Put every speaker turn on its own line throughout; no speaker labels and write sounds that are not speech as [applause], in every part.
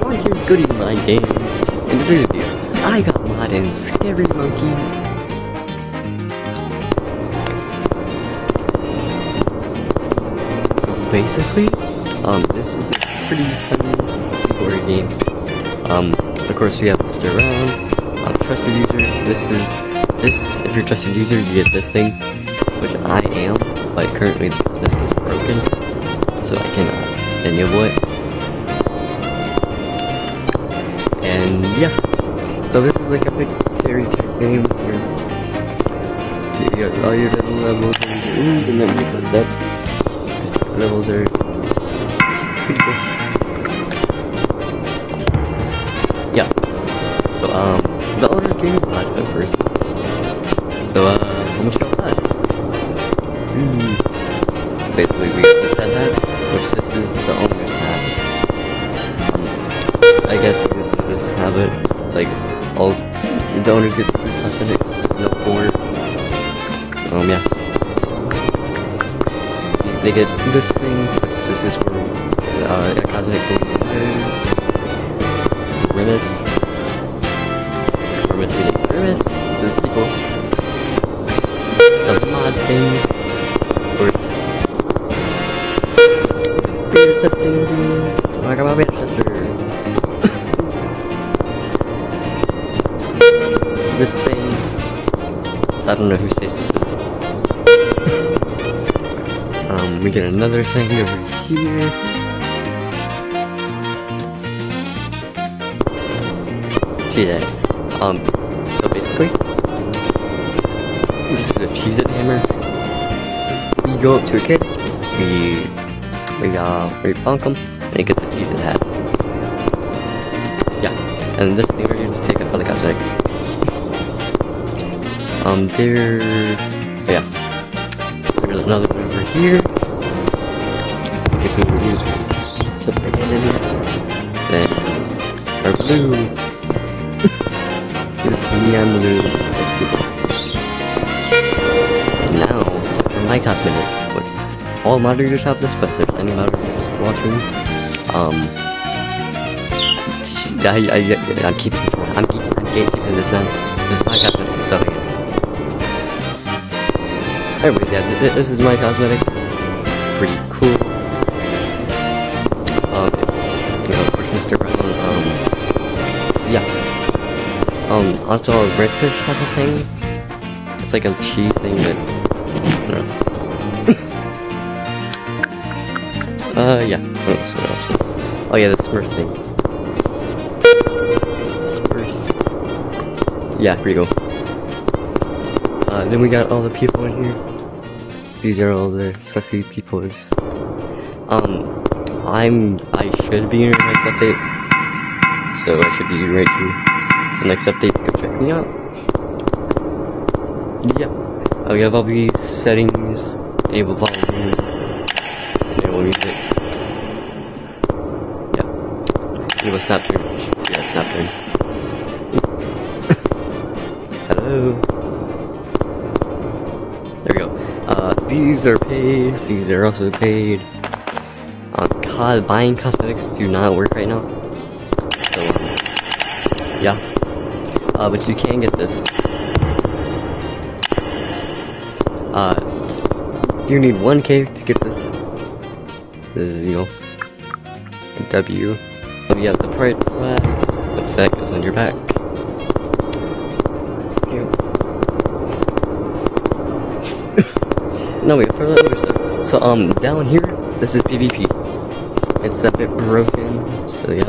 What is good in my game? In today's video, I got mod in Scary Monkeys. So basically, um, this is a pretty funny horror game. Um, of course we have Mr. Round, um, Trusted User. This is, this, if you're Trusted User, you get this thing, which I am, but currently the cosmetic is broken, so I cannot enable it. Yeah, so this is like a big scary type game where you got all your different levels and, ooh, and then because that levels are pretty good. The owners get free cosmetics, no board. Um yeah. They get this thing, which this is for uh a cosmetic for players. Grimace. Grimace get another thing over here. Gee, that. Um, so basically, this is a cheese it hammer. You go up to a kid, we, we, uh, we bonk him, and get the cheese it hat. Yeah, and this thing right here to take up all the cosmetics. Um, there, yeah, there's another one over here. Use here. Then, our blue. it's neon blue. And now, for my cosmetic, which all moderators have this, but if any moderators watching, um, I, I, I'm keeping this one. I'm keeping, I'm gatekeeping this now. This is my cosmetic, I'm. Anyways, yeah, this is my cosmetic. Pretty Mr. Brown, um, yeah. Um, also, Redfish has a thing. It's like a cheese thing that, [laughs] uh, yeah. Else? What else? Oh yeah, the Smurf thing. Smurf. Yeah, pretty cool. Uh, then we got all the people in here. These are all the sussy people. Um, I'm, I should be in your next update. So I should be right here. So next update, go check me out. Yeah. Uh, we have all these settings, enable volume, enable music. Yeah. Enable snap turn. Yeah, [laughs] snap turn. Hello. There we go. Uh, these are paid. These are also paid. Buying cosmetics do not work right now. So, yeah. Uh, but you can get this. Uh, you need 1k to get this. This is, you know, W. You have the pride flag, which that goes on your back. [laughs] No, wait, for the other stuff. So, um, down here, this is PvP. It's a bit broken, so yeah.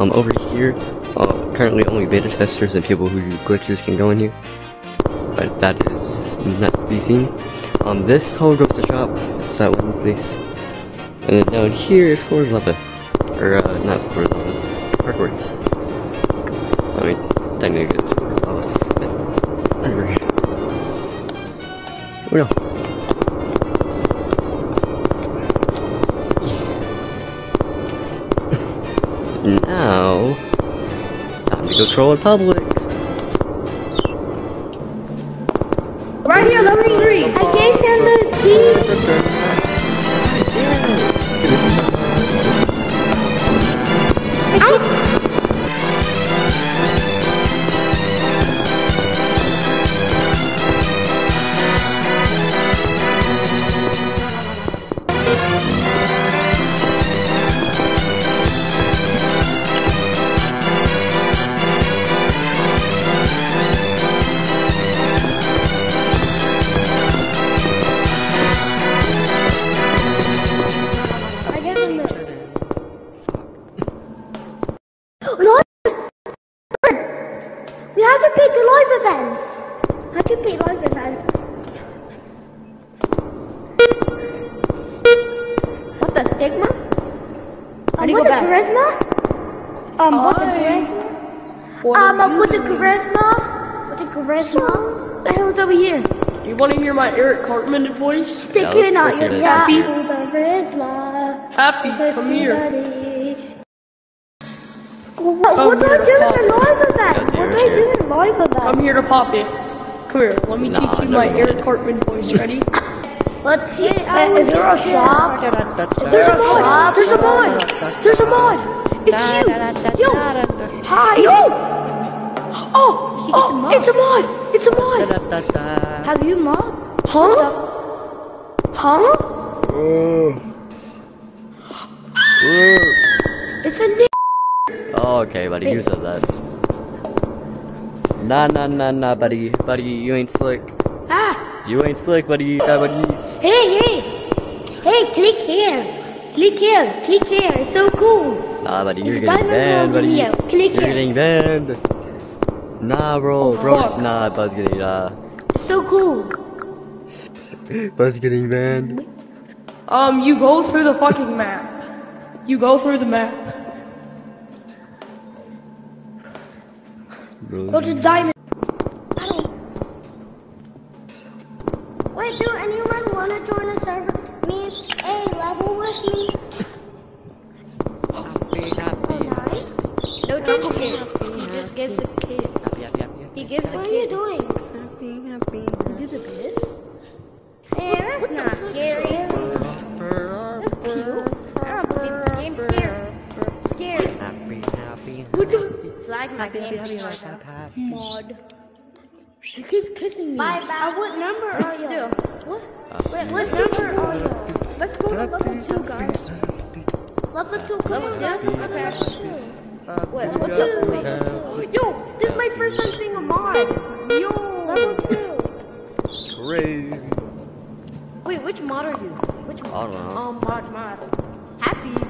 Um, over here, uh, currently only beta testers and people who do glitches can go in here. But that is not to be seen. Um, this whole goes to shop, it's that one place. And then down here is Forza Lava. Or, uh, not Forza Lava, Parkour. I mean, technically it's Forza Lava, but, whatever. Oh no. Time to
Um, with the
I-
charisma?
What
Um,
are
uh, with the charisma? With the charisma?
The hell's over here?
You want to hear my Eric Cartman voice?
They
Yeah, let's- let's hear
your.
Happy.
charisma.
Happy, come here.
What,
Come
what do I do in a live event? What do I do
here.
in a live event?
Come here to pop it. Come here, let me
Nah,
teach you my. Eric Cartman voice. Ready? [laughs]
Let's see. Uh, is there a shop?
There's a mod. There's a mod. There's a mod. It's you. Yo. Hi. Yo. Oh. Oh. It's a mod. It's a mod.
Have you mod?
Huh? Huh? It's a new.
Oh, okay, buddy, who said that? Nah, nah, nah, nah, buddy. Buddy, you ain't slick.
Ah.
You ain't slick, buddy. Die, buddy.
Hey, hey. Hey, click here. Click here. Click here. It's so cool.
Nah, buddy, you're
It's
getting banned,
rolls
buddy.
here. Click
You're
here.
getting banned. Nah, bro, bro.
fuck.
Nah, Buzz getting, uh,
It's so cool.
Buzz getting banned.
Um, you go through the fucking map. You go through the map.
Go to diamond. he just gives a kiss.
Happy, happy, happy, He gives a kiss.
What are you doing?
Happy, happy, happy. Gives a kiss?
Hey, that's not scary.
That's cute. I don't believe Happy, happy, happy. Flag my game. Happy, happy, happy. Mod. She keeps kissing me.
Bye, bye. Uh, what number are you?
Still. What?
Wait, what number are you?
Let's go to level 2, guys.
Level 2, come on. Level 2.
Wait,
Level
what's
two.
up? Wait. Yo, this is my first time seeing a mod. Yo.
Level two.
Crazy.
Wait, which mod are you? Which mod?
I don't know.
Um, mod, mod. Happy.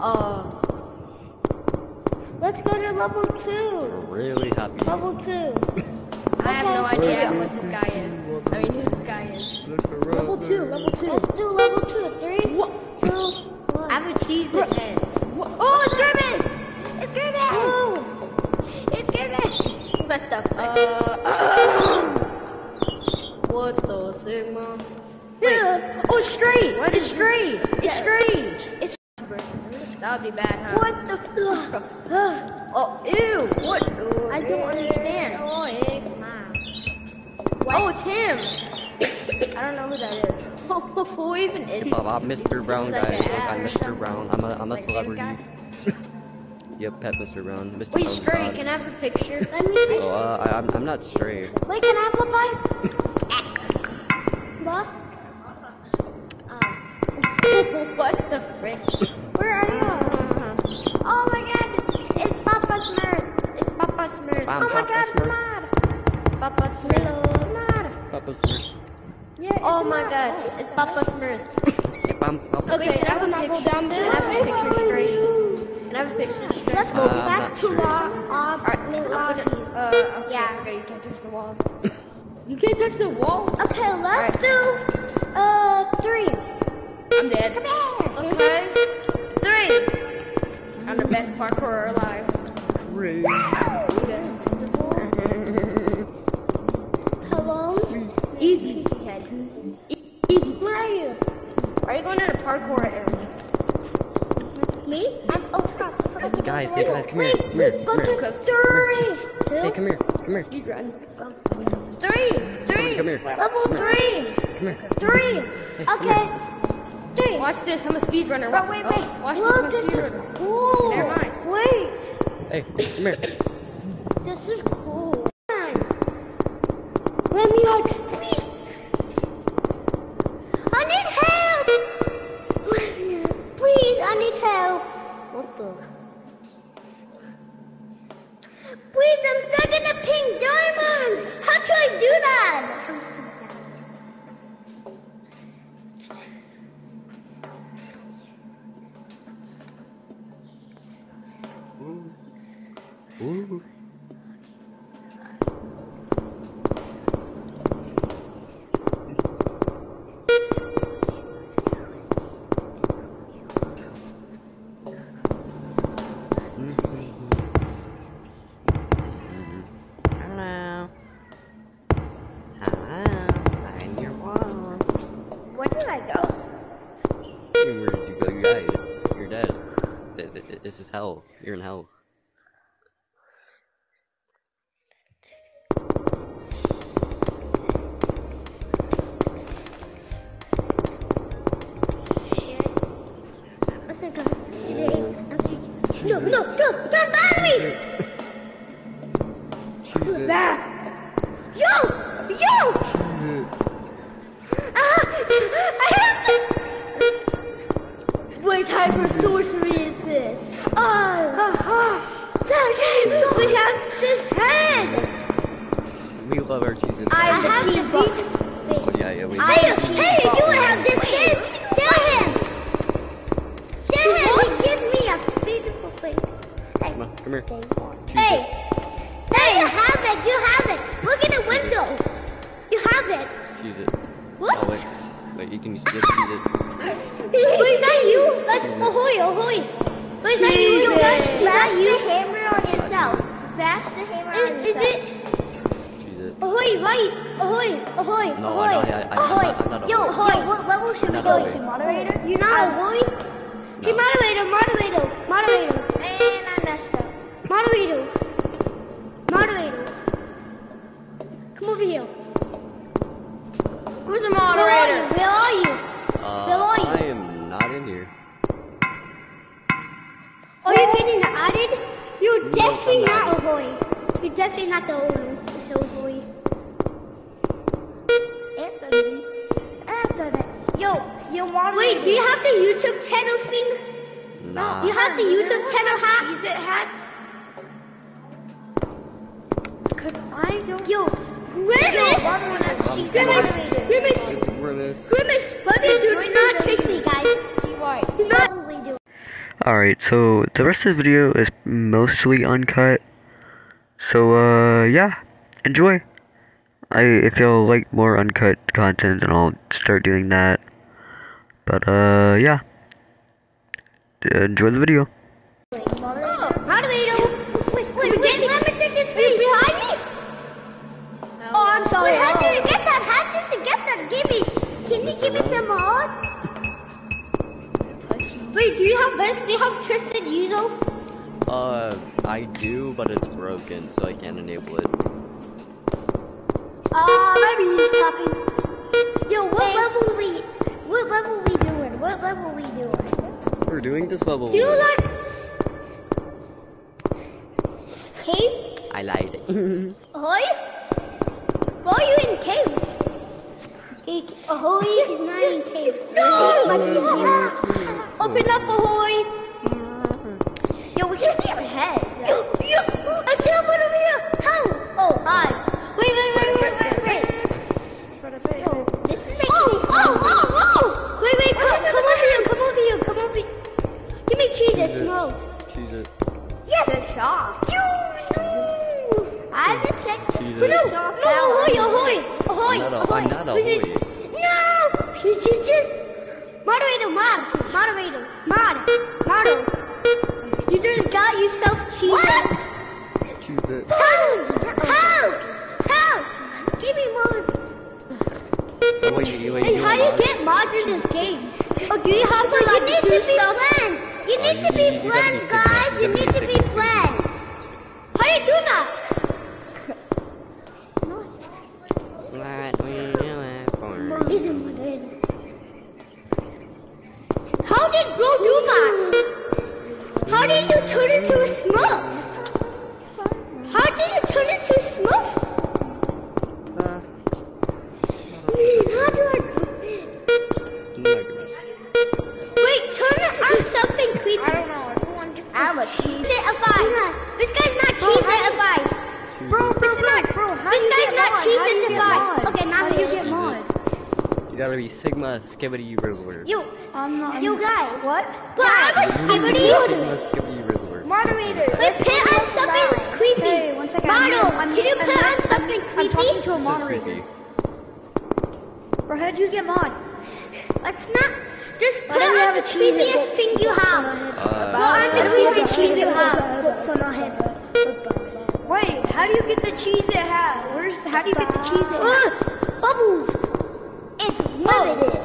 Uh,
Let's go to level two.
Really happy.
Level two. [laughs]
I have no idea what this guy is. I mean, who this guy is. Level two, level two.
Let's do level two. Three,
What?
two, one.
I have a cheese in head. Oh, it's Grimace! It's Grimace!
Oh, it's Grimace.
What the uh, What the Sigma? Wait. Oh, it's straight! It's straight! It's straight! It's That would be bad, huh?
What the?
Oh, ew! What?
I don't understand.
Oh, it's mine. Oh, it's him! [coughs] I don't know who that is. Oh, [laughs] who even is
Hip I'm Mr. Brown,
Like
guys.
an
Look, I'm Mr. Brown. I'm a, I'm a
Like
celebrity.
Guy?
Yep, Pet Mr. Brown. Mr.
Wait,
Brown's
straight,
God.
can I have a picture? [laughs]
Let me see.
Oh, uh, I, I'm, I'm not straight.
Wait, can I have a bite? [laughs] What? Oh. [laughs]
what the frick?
Where are you? Oh my god, it's Papa Smurf.
It's Papa Smurf.
I'm
Oh my god,
Smurf.
Smart.
Papa Smurf.
Smart.
Papa Smurf.
Yeah,
Oh my
Smart.
god, it's Papa Smurf.
Yep, I'm Papa
Okay,
Wait,
can I
I
have a
not go
picture?
down there.
Can I have a
Where
picture
are
straight?
you?
Can I have a picture straight?
Let's go
Uh,
back to
sure.
the uh,
Alright, let's
lobby.
open it. Uh, okay,
Yeah.
okay, you can't touch the walls. [laughs] you can't touch the walls?
Okay, let's do uh three.
I'm dead.
Come here.
Okay. Three. I'm the best parkour alive. [laughs]
Hello.
Easy. Easy head. Easy.
Where are you?
Are you going to the parkour area?
Me? I'm oh crap. I forgot to go
Guys, hey guys, come here, come here, come here.
three. Two.
Hey, come here, come here,
Speed run.
Three.
Three. Three.
come here.
Level three.
come here.
Three.
come
Okay. Three.
Watch this. I'm a speedrunner.
But wait, wait.
Oh, watch
Look,
this. I'm a
this is cool.
Never mind.
Wait.
Hey, come here.
This is cool. Let me out, please. I need help. Let me out. Please, I need help. What the? Please, I'm stuck in a pink diamond. How do I do that?
This is hell. You're in hell.
No, no, no, don't bother me! So, we have this head!
We love our cheeses.
I have the box.
Oh, yeah, yeah, we
Hey, hey, you have this head! Tell him! Tell him he gives me a beautiful face. Hey,
Come on, come here. Choose
hey!
it.
Hey, you have it, you have it! Look at the window! You have it!
Cheese it.
What?
Oh, wait. Wait, you can just cheese it. [laughs]
Wait, is that you? Like, ahoy, ahoy! Wait, is that you? Is that, is that you? The hammer on yourself. Bash the hammer on yourself. Is it?
Choose it.
Ahoy, right! Ahoy, ahoy,
No,
ahoy!
I- I- I- I'm
ahoy!
not- I'm not
Yo,
ahoy.
ahoy! What level should we go
ahoy.
to? Moderator? You're not ahoy? Hey, moderator, moderator, moderator. And I messed up. Moderator. Moderator. Come over here.
Who's the
Where are
moderator?
you? Where are you?
Uh,
Where are you?
I am not in here.
Are you getting added? You're
No,
definitely
I'm
not
not.
ahoy. You're definitely not the owner. So ahoy. Anthony. Anthony. Yo, you moderator. Wait, do you have the YouTube channel thing?
Nah.
Do you have the YouTube channel hat? Use it hats. Cause I don't. Yo, Grimace.
Grimace.
Grimace. Grimace.
It's Grimace.
Grimace. Buddy, do not chase me, guys. Do not. Do.
Alright, so the rest of the video is mostly uncut. So, uh, yeah, enjoy. I, if y'all like more uncut content, then I'll start doing that. But, uh, yeah. Enjoy the video.
Oh, moderator. Wait, wait, wait. Let me check this face. Behind me. Oh, I'm sorry. Wait, how did you get that? How did you get that? Give me. Can you give me some odds? Wait, do you have this? Do you have Trusted User?
Uh, I do, but it's broken, so I can't enable it.
Uh, maybe he's copying. Yo, what level we? What level we doing? What level we doing?
We're doing this level.
Do you like? Cave?
I lied. [laughs]
Ahoy? Why are you in caves? He, ahoy, he's not in caves. [laughs] No! [laughs] Open up, ahoy! Yo, we can see our head. Yo, yo, I can't put him here. How? Oh, hi. Be friends, guys.
You
need to be friends. You
gotta be Sigma Skibidi Rizzler.
You, I'm not. You guys, what? But I'm a
Sigma
skibidi.
Skibidi Rizzler.
Moderator. Let's put on something creepy.
Hey, one second.
Model,
I'm-
can you put on
I'm-
something
I'm talking
creepy?
to a
This is
moderator.
creepy.
Bro, how'd you get mod?
Let's not. Just put
Why don't
on the
a
creepiest thing you have.
Uh,
Put on the creepiest cheese you have.
So not him. Wait, how do you get the cheese it hat? Where's how do you get the cheese it hat?
Uh, bubbles. It's limited.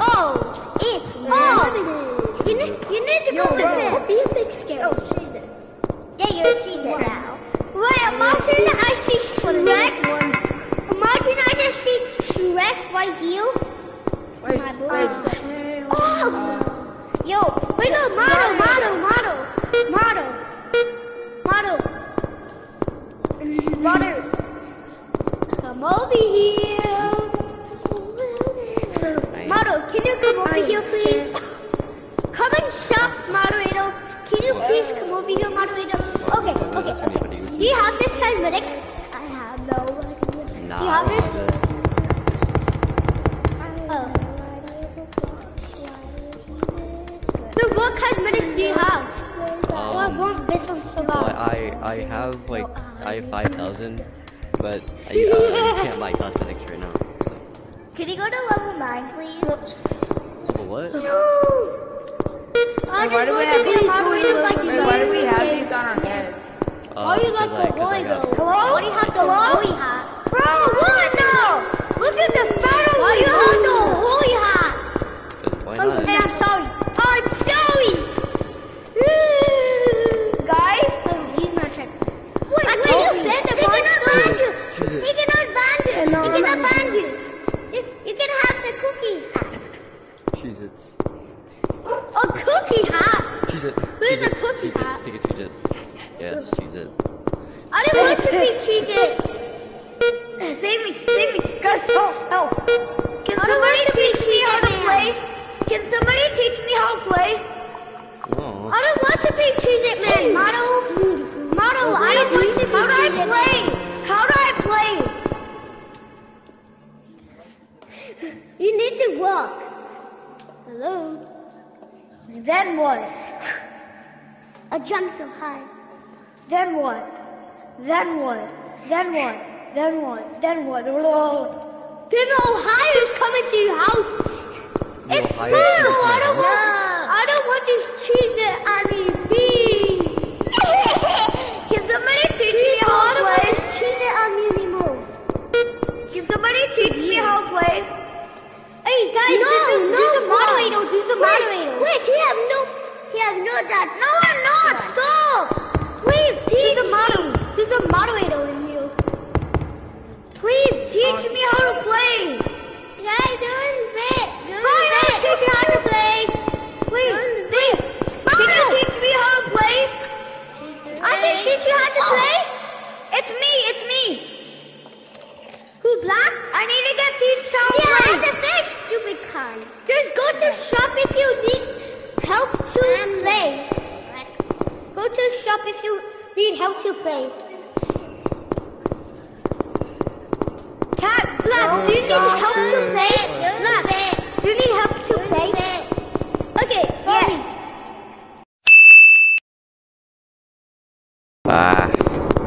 Oh, it's limited.
You need, you need to go to
a big scare.
I want this one so
well. I I have like I have five thousand, but I, uh, you can't buy cosmetics right now. So
Can you go to level 9, please?
But what? [gasps]
I
Why do we have these?
like
Wait, why do we have these on our heads?
Uh,
Why you
because
like the
I-
boy
got-
Hello? Why do you have the holy hat? Bro, what now? Look at the photo. Why do you have the holy hat?
'cause Why not?
Hey, I'm sorry. I'm sorry. Guys, he's not checking. Wait, wait, you bend the He cannot ban you.
Choose it.
He cannot ban you. He cannot ban you. You, you can have the cookie hat.
Cheese it.
A cookie hat.
Cheese it.
Where's
Cheese
the
it.
cookie
Cheese
hat?
it. Take a Cheese it. Yes, cheese it.
I didn't want to be cheated. Save me, save me. Guys, help, help. Can somebody teach me how to play? Can somebody teach me how to play?
Oh.
I don't want to be Cheez It Man. Model, model, I don't want to be How do I play? How do I play? You need to walk. Hello? Then what? I jumped so high. Then what? Then what? Then what? Then what? Then what? Then Ohio's coming to your house.
The
It's
Ohio
small.
State
I don't
Mall.
want. I don't want this cheese it on these bees. Can somebody teach me how to play? Cheese it on me anymore. Can somebody teach me how to play? Hey guys, no, this is, no, this is a moderator. This is a moderator. Wait, he have no. He has no that. No, I'm not. Stop. Please teach the moderator. There's a moderator in here. Please teach oh, me how to play. Guys, doing bit. Doing bit. teach you how to play. Please, please. Can you teach me how to play? I can teach you how to oh. play. It's me. It's me. Who black? I need to get teach how to play. Yeah, the big. Just go to shop if you need help to play. Go to shop if you need help to play. Cat, Black, do you need help to play? Black, do you need help to play? Okay, sorry.
Ah,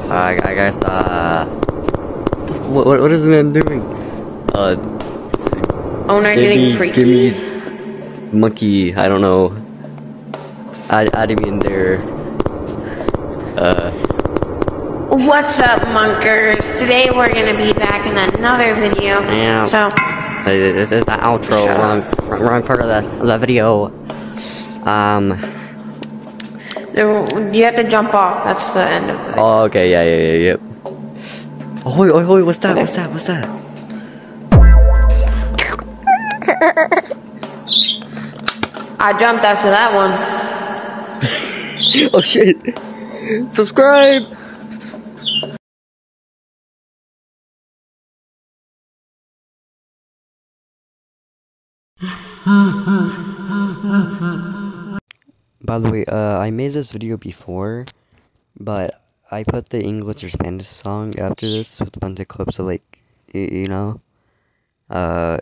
I, I guess, uh, what, what, what is the man doing? Uh,
Owner
give
getting
me,
freaky.
give me, monkey, I don't know, add, add me in there, uh,
What's up, monkers? Today we're gonna be back in another video.
Yeah.
So,
this is the outro,
Shut
wrong, wrong part of the, of the video, um,
you have to jump off. That's the end of it.
oh, okay, yeah, yeah, yeah, yep. Ahoy, ahoy, what's that, what's that, what's that?
I jumped after that one. [laughs]
oh shit! Subscribe! By the way, uh, I made this video before, but I put the English or Spanish song after this with a bunch of clips of like, y- you know, uh,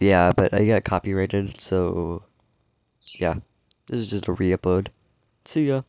yeah, but I got copyrighted, so, yeah, this is just a re-upload. See ya.